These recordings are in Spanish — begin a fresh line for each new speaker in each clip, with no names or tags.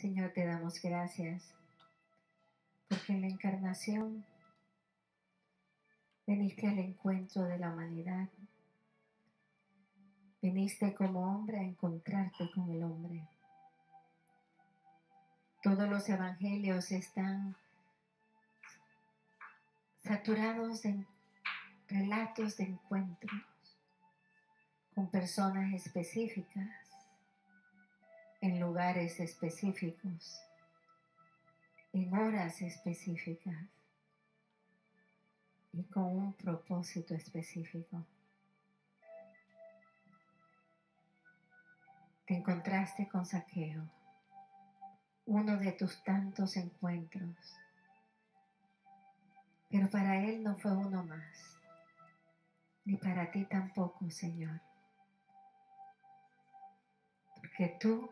Señor, te damos gracias porque en la encarnación veniste al encuentro de la humanidad. Viniste como hombre a encontrarte con el hombre. Todos los evangelios están saturados de relatos de encuentros con personas específicas, en lugares específicos, en horas específicas y con un propósito específico. Te encontraste con Saqueo, uno de tus tantos encuentros, pero para él no fue uno más, ni para ti tampoco, Señor, porque tú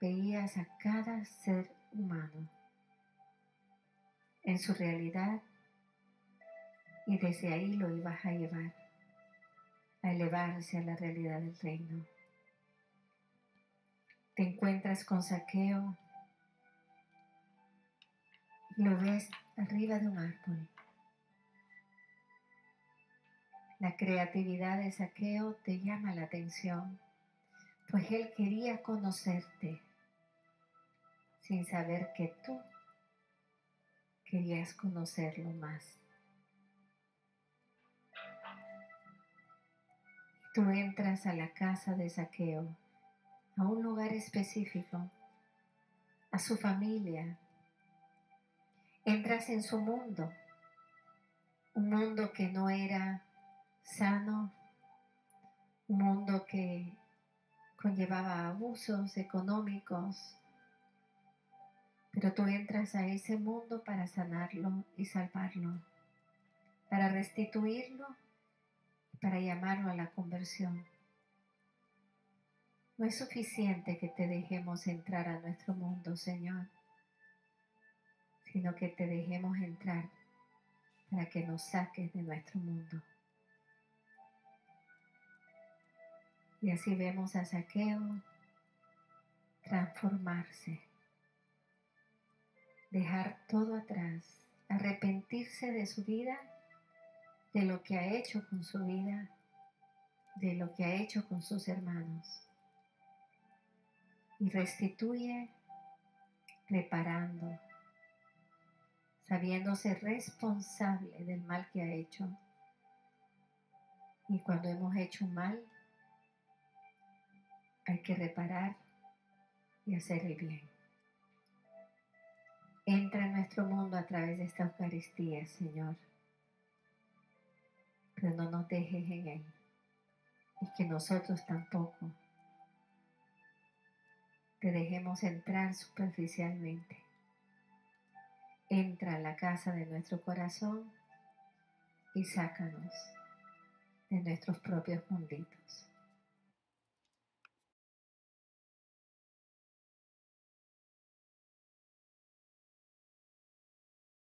veías a cada ser humano en su realidad y desde ahí lo ibas a llevar a elevarse a la realidad del reino. Te encuentras con saqueo, lo ves arriba de un árbol. La creatividad de saqueo te llama la atención, pues él quería conocerte sin saber que tú querías conocerlo más. Tú entras a la casa de saqueo, a un lugar específico, a su familia. Entras en su mundo, un mundo que no era sano, un mundo que conllevaba abusos económicos, pero tú entras a ese mundo para sanarlo y salvarlo, para restituirlo y para llamarlo a la conversión. No es suficiente que te dejemos entrar a nuestro mundo, Señor, sino que te dejemos entrar para que nos saques de nuestro mundo. Y así vemos a Saqueo transformarse dejar todo atrás, arrepentirse de su vida, de lo que ha hecho con su vida, de lo que ha hecho con sus hermanos. Y restituye reparando, sabiéndose responsable del mal que ha hecho. Y cuando hemos hecho mal, hay que reparar y hacer el bien. Entra en nuestro mundo a través de esta Eucaristía, Señor. Pero no nos dejes en él. Y que nosotros tampoco te dejemos entrar superficialmente. Entra a la casa de nuestro corazón y sácanos de nuestros propios munditos.